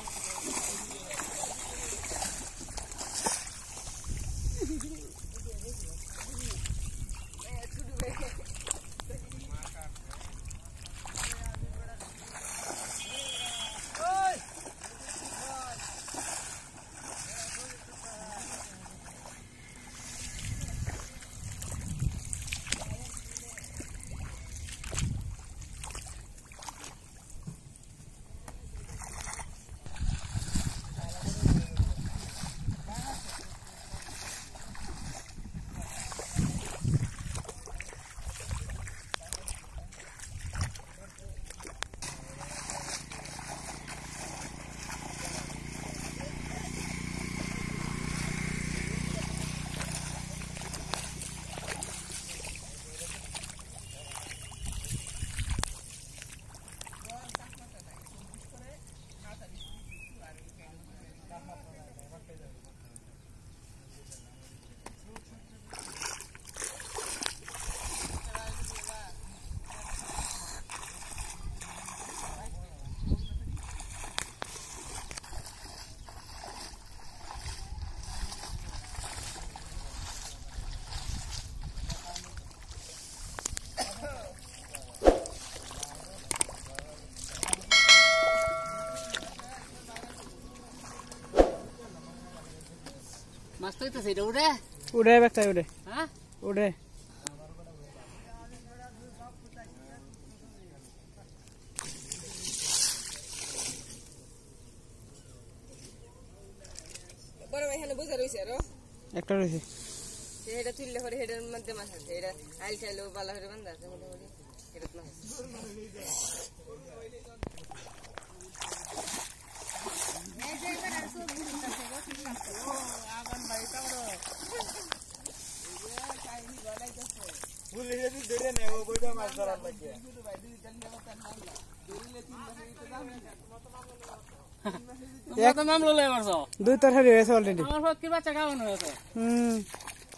です。মাছ তো হইতেছে এটা উড়ে। উড়ে একটা উড়ে। হ্যাঁ? উড়ে। বড় ভাই এখানে বোঝা রয়েছে আরও। একটা রয়েছে হেটা তুললে পরে হেটার মধ্যে মাছ আছে এটা আইল টাইলেও বালা হয়ে বান্ধা আছে মোটামুটি এটা মাছ আছে তোমরা তো মামলা লয়ে মারছো দুই তরকারি হয়েছে অলরেডি আমার ফকির বাচ্চা খাওয়ানো হয়েছে? হুম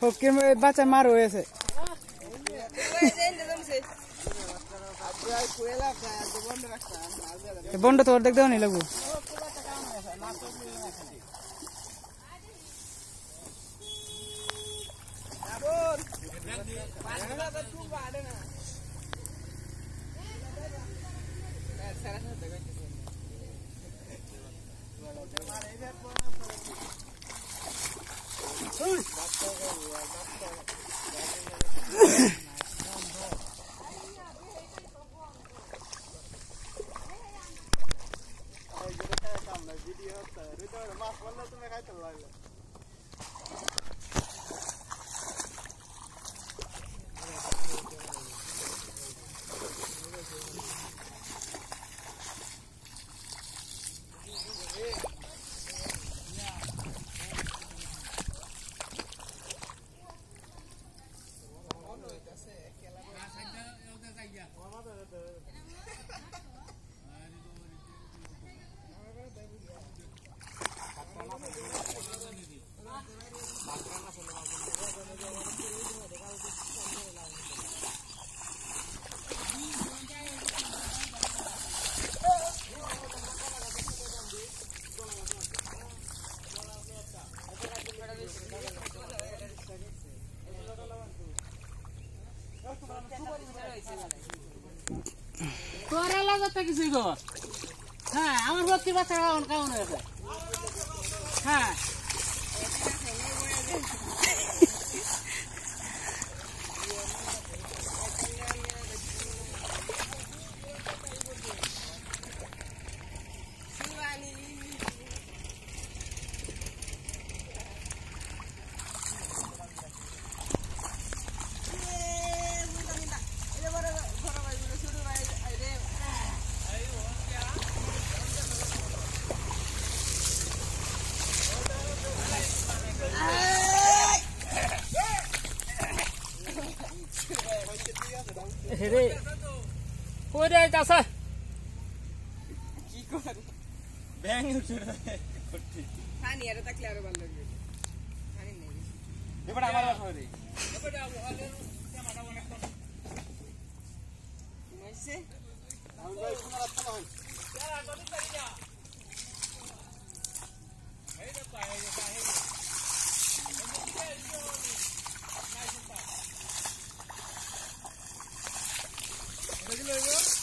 ফকির বাচ্চা মার হয়েছে বন্ড তো অর্ধেক দেওয়া নি লাগবো। Uy! হ্যাঁ আমার ভর্তি বাচ্চা খাওয়ানো হয়েছে। হ্যাঁ। द्या कसा কি কর ব্যাং উঠে খানি আর তাকলে আর ভালো লাগবে খানি নেই এবারে আমার বাসা রে এবারে ওহালের জামাটা অনেক কম মাইছে আমি যাই তোমার আত্মা হই যারা গদি তারিয়া এই তো পায়ে পায়ে Thank you.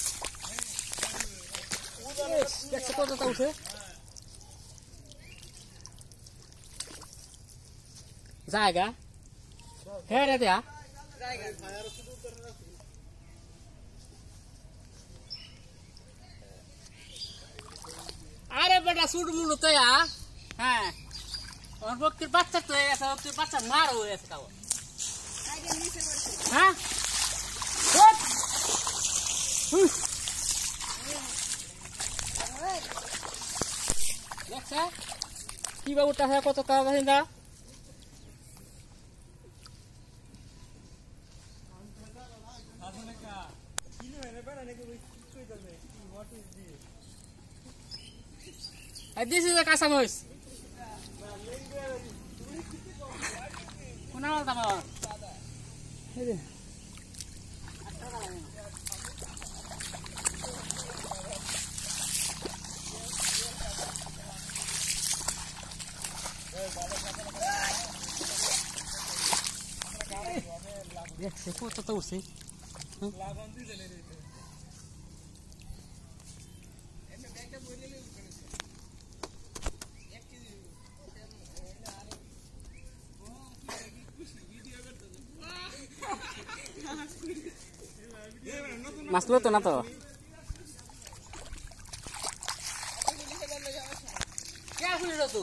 जाएगा? है रे दिया? अरे बेटा, सूट मूड होते यार हाँ? और वो बच्चा तो है, ऐसा वो बच्चा मार हो ऐसा वो? हाँ? हम्म। দেখছা কি বাবুটা হ্যাঁ কত তাড়াতাড়ি না This is a কাঁচামরিচ। কোন আলাদা পাওয়া এই যে, দেখছে কত তো উঠছে মাছ তো না তো क्या फुल रहा तू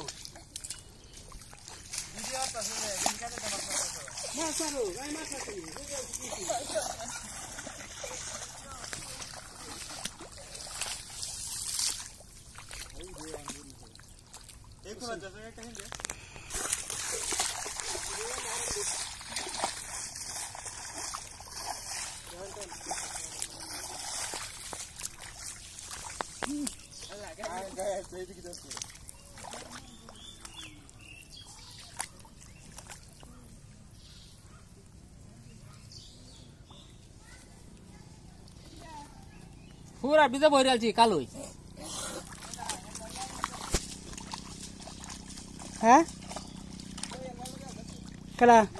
Lázaro, vai matar Aí, Deus, amor. Ei, como é que você vai Pura bisa boleh alji kalau. Hah? Kala.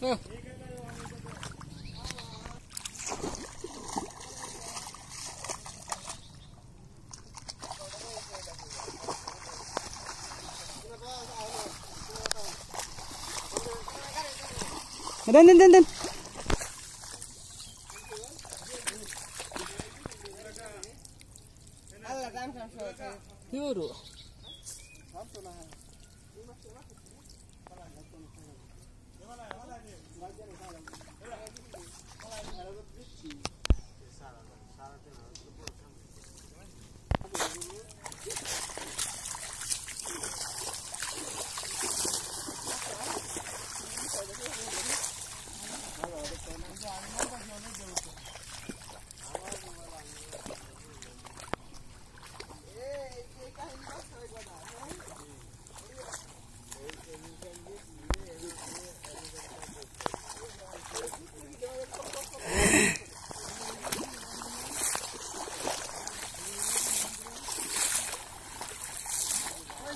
Yeah. ren ren ren ren Yürü.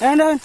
And on.